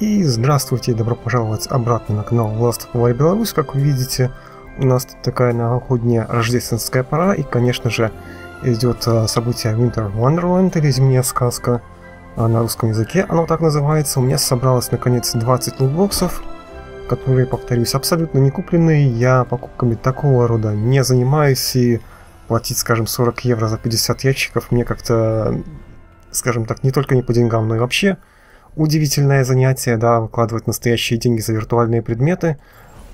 И здравствуйте, добро пожаловать обратно на канал Last of War Беларусь. Как вы видите, у нас тут такая новогодняя рождественская пора, и, конечно же, идет а, событие Winter Wonderland, или Зимняя сказка. А на русском языке оно так называется. У меня собралось, наконец, 20 лутбоксов, которые, повторюсь, абсолютно не купленные. Я покупками такого рода не занимаюсь, и платить, скажем, 40 евро за 50 ящиков мне как-то, скажем так, не только не по деньгам, но и вообще удивительное занятие, да, выкладывать настоящие деньги за виртуальные предметы,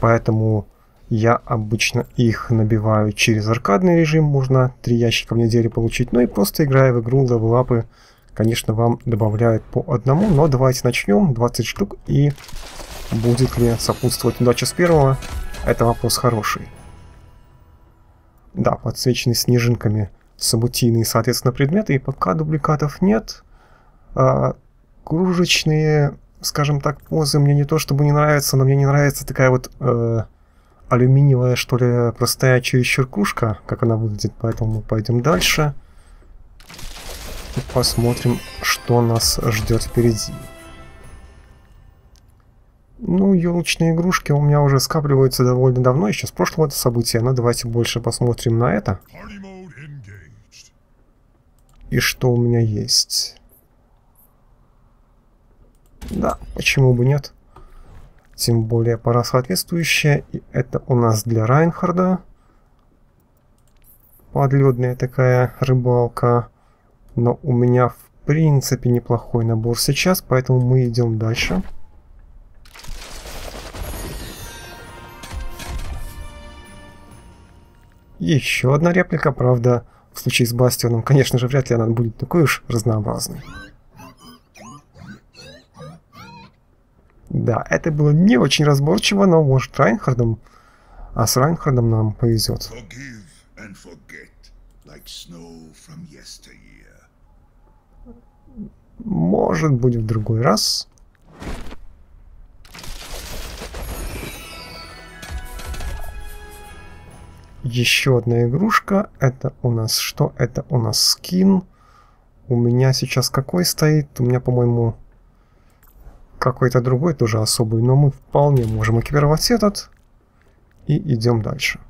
поэтому я обычно их набиваю через аркадный режим, можно 3 ящика в неделю получить, ну и просто играя в игру левелапы, конечно, вам добавляют по одному, но давайте начнем, 20 штук, и будет ли сопутствовать удача с первого, это вопрос хороший. Да, подсвечены снежинками собутийные, соответственно, предметы, и пока дубликатов нет, а, кружечные, скажем так, позы мне не то чтобы не нравятся, но мне не нравится такая вот э, алюминиевая, что ли, простая чересчур как она выглядит, поэтому мы пойдем дальше и посмотрим, что нас ждет впереди. Ну, елочные игрушки у меня уже скапливаются довольно давно, еще с прошлого события, но давайте больше посмотрим на это. И что у меня есть. Да, почему бы нет? Тем более пора соответствующая. И это у нас для Райнхарда. Подледная такая рыбалка. Но у меня в принципе неплохой набор сейчас, поэтому мы идем дальше. Еще одна реплика, правда, в случае с Бастионом, конечно же, вряд ли она будет такой уж разнообразной. Да, это было не очень разборчиво, но может Райнхардом, а с Райнхардом нам повезет. Может быть в другой раз. Еще одна игрушка. Это у нас что? Это у нас скин. У меня сейчас какой стоит? У меня, по-моему, какой-то другой, тоже особый, но мы вполне можем экипировать этот и идем дальше.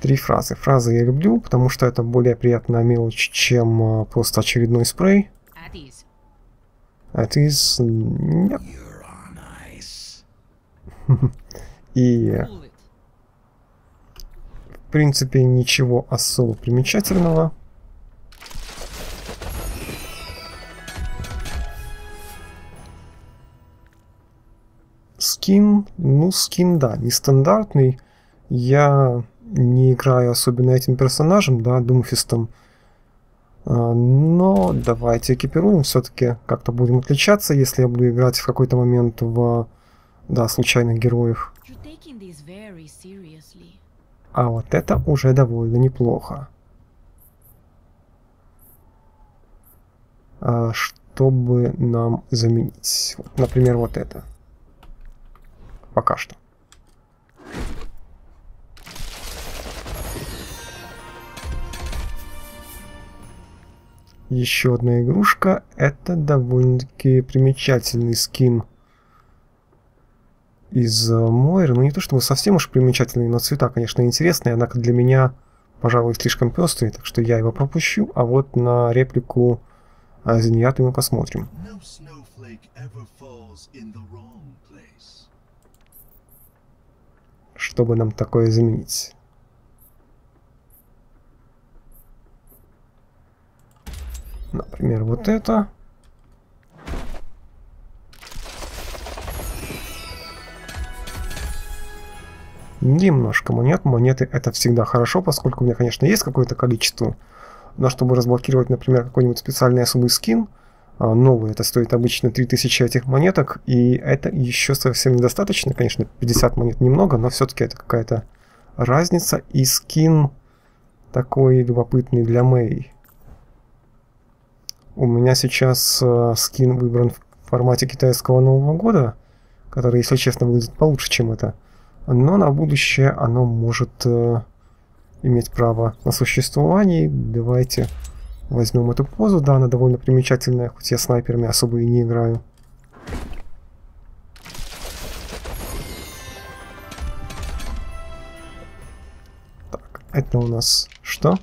Три фразы. Фразы я люблю, потому что это более приятная мелочь, чем а, просто очередной спрей. At ease. Нет. И в принципе ничего особо примечательного. Скин, ну скин, да, нестандартный. Я не играю особенно этим персонажем, да, Думфистом. А, но давайте экипируем, все-таки как-то будем отличаться, если я буду играть в какой-то момент в, да, случайных героев. А вот это уже довольно неплохо. А, чтобы нам заменить. Например, вот это. Пока что. Еще одна игрушка. Это довольно-таки примечательный скин из э, Мойры. Ну не то чтобы совсем уж примечательный, но цвета, конечно, интересные. Однако для меня, пожалуй, слишком пестрый, так что я его пропущу. А вот на реплику Зиньяту мы посмотрим. No чтобы нам такое заменить. Например, вот это. Немножко монет. Монеты это всегда хорошо, поскольку у меня, конечно, есть какое-то количество. Но чтобы разблокировать, например, какой-нибудь специальный особый скин, а, новый. Это стоит обычно 3000 этих монеток, и это еще совсем недостаточно. Конечно, 50 монет немного, но все-таки это какая-то разница. И скин такой любопытный для Мэй. У меня сейчас э, скин выбран в формате китайского Нового года, который, если честно, выглядит получше, чем это. Но на будущее оно может э, иметь право на существование. Давайте Возьмем эту позу, да, она довольно примечательная, хоть я снайперами особо и не играю. Так, это у нас что?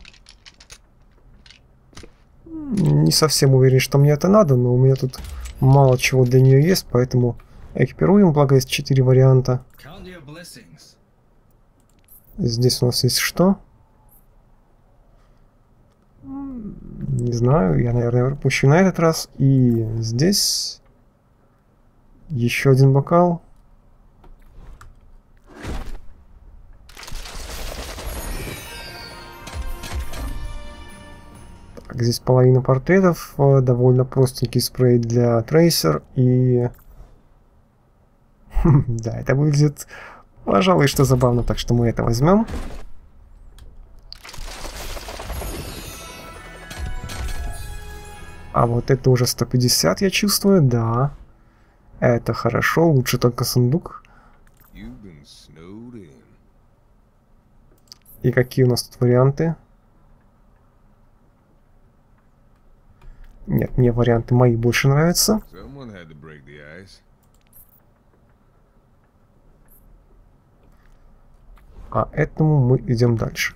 Не совсем уверен, что мне это надо, но у меня тут мало чего для нее есть, поэтому экипируем, благо есть 4 варианта. Здесь у нас есть что? Не знаю, я, наверное, пропущу на этот раз. И здесь еще один бокал. Так, здесь половина портретов, э, довольно простенький спрей для трейсер и... да, это выглядит, пожалуй, что забавно, так что мы это возьмем. А вот это уже 150, я чувствую, да. Это хорошо, лучше только сундук. И какие у нас тут варианты? Нет, мне варианты мои больше нравятся. А этому мы идем дальше.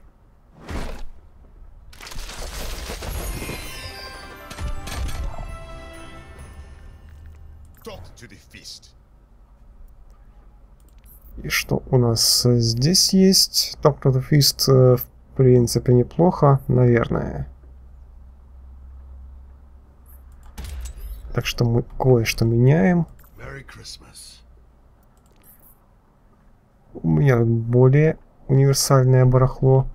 У нас здесь есть? The Fist, э, в принципе, неплохо, наверное. Так что мы кое-что меняем. У меня более универсальное барахло.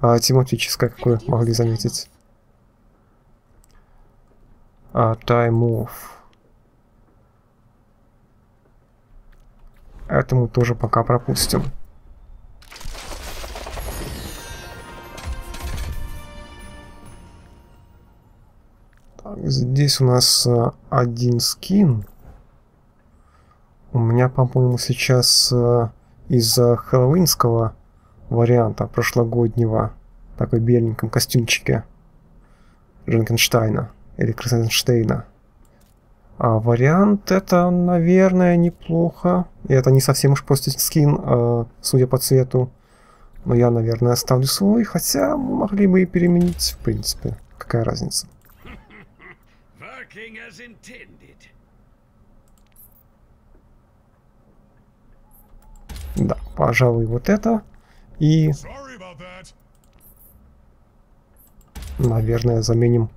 А, тематическое, как вы могли заметить. А, time off. Этому тоже пока пропустим. Так, здесь у нас э, один скин. У меня, по-моему, сейчас э, из-за хэллоуинского варианта прошлогоднего такой беленьком костюмчике Дженкенштайна или Красенштейна. А вариант это, наверное, неплохо. И это не совсем уж просто скин, а, судя по цвету. Но я, наверное, оставлю свой, хотя могли бы и переменить, в принципе. Какая разница? Да, пожалуй, вот это. И... Наверное, заменим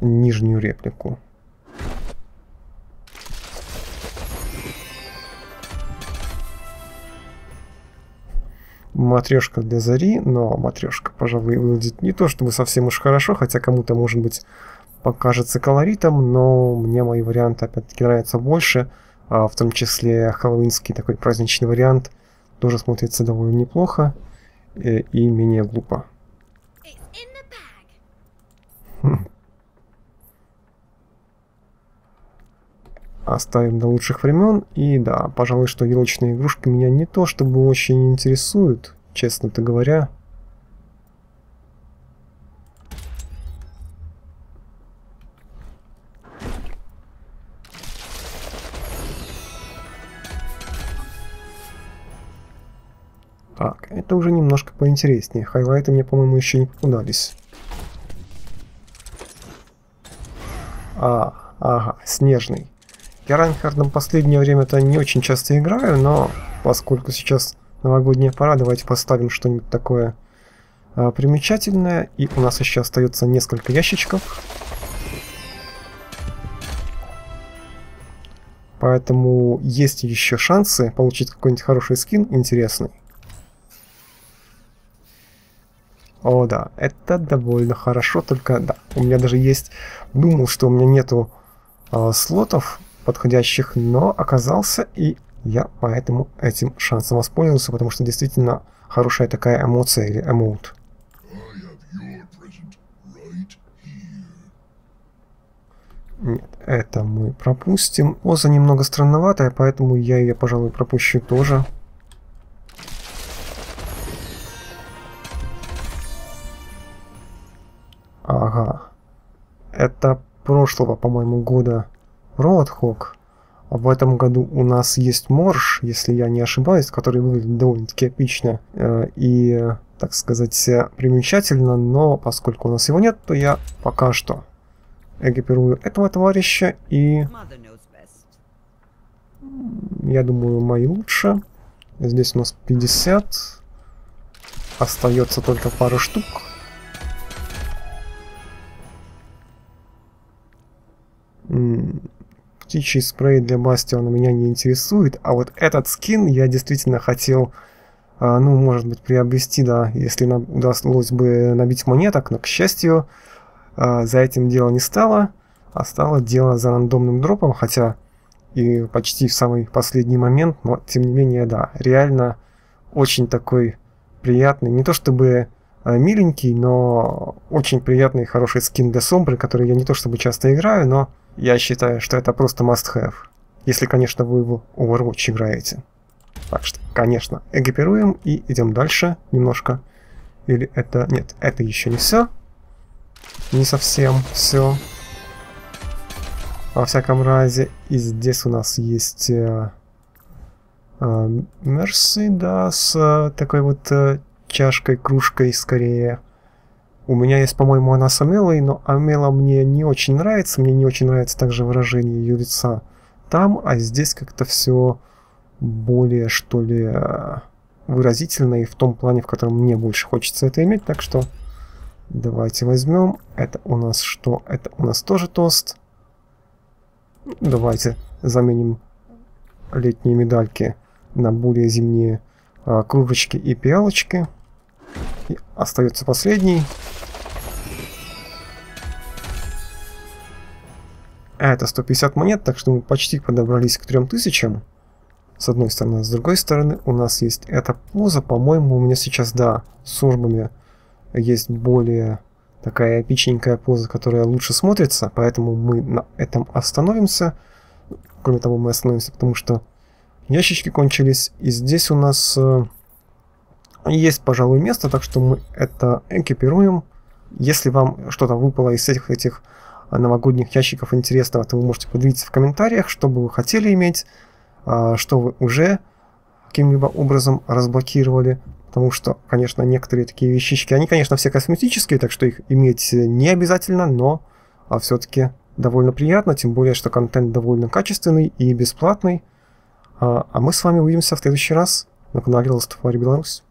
нижнюю реплику. Матрешка для зари, но матрешка, пожалуй, выглядит не то чтобы совсем уж хорошо, хотя кому-то, может быть, покажется колоритом, но мне мои варианты опять-таки нравятся больше, а в том числе хэллоуинский такой праздничный вариант тоже смотрится довольно неплохо и, э, и менее глупо. Оставим до лучших времен. И да, пожалуй, что елочные игрушки меня не то чтобы очень интересуют, честно-то говоря. Так, это уже немножко поинтереснее. Хайлайты мне, по-моему, еще не попадались. А, ага, снежный. Я Райнхардом последнее время-то не очень часто играю, но поскольку сейчас новогодняя пора, давайте поставим что-нибудь такое а, примечательное. И у нас еще остается несколько ящичков. Поэтому есть еще шансы получить какой-нибудь хороший скин интересный. О, да, это довольно хорошо, только да, у меня даже есть... Думал, что у меня нету э, слотов подходящих, но оказался, и я поэтому этим шансом воспользовался, потому что действительно хорошая такая эмоция или эмоут. Нет, это мы пропустим. Оза немного странноватая, поэтому я ее, пожалуй, пропущу тоже. Ага. Это прошлого, по-моему, года Роадхок. А в этом году у нас есть Морж, если я не ошибаюсь, который выглядит довольно-таки эпично э, и, так сказать, примечательно, но поскольку у нас его нет, то я пока что экипирую этого товарища и... Я думаю, мои лучше. Здесь у нас 50. Остается только пару штук. Птичий спрей для Бастиона меня не интересует, а вот этот скин я действительно хотел, а, ну, может быть, приобрести, да, если нам удалось бы набить монеток, но, к счастью, а, за этим дело не стало, а стало дело за рандомным дропом, хотя и почти в самый последний момент, но, тем не менее, да, реально очень такой приятный, не то чтобы а, миленький, но очень приятный и хороший скин для Сомбры, который я не то чтобы часто играю, но я считаю, что это просто must-have. Если, конечно, вы в Overwatch играете. Так что, конечно, экипируем и идем дальше немножко. Или это... Нет, это еще не все. Не совсем все. Во всяком разе, и здесь у нас есть э, э, да, с э, такой вот э, чашкой, кружкой скорее. У меня есть, по-моему, она с Амелой, но Амела мне не очень нравится. Мне не очень нравится также выражение ее лица там, а здесь как-то все более, что ли, выразительно и в том плане, в котором мне больше хочется это иметь. Так что давайте возьмем. Это у нас что? Это у нас тоже тост. Давайте заменим летние медальки на более зимние а, кружечки и пиалочки. И остается последний. А это 150 монет, так что мы почти подобрались к 3000. С одной стороны. С другой стороны у нас есть эта поза. По-моему, у меня сейчас, да, с урбами есть более такая эпичненькая поза, которая лучше смотрится. Поэтому мы на этом остановимся. Кроме того, мы остановимся, потому что ящички кончились. И здесь у нас э, есть, пожалуй, место, так что мы это экипируем. Если вам что-то выпало из этих этих новогодних ящиков интересного, то вы можете поделиться в комментариях, что бы вы хотели иметь, а, что вы уже каким-либо образом разблокировали. Потому что, конечно, некоторые такие вещички, они, конечно, все косметические, так что их иметь не обязательно, но а все-таки довольно приятно, тем более, что контент довольно качественный и бесплатный. А, а мы с вами увидимся в следующий раз на канале Last of War Беларусь.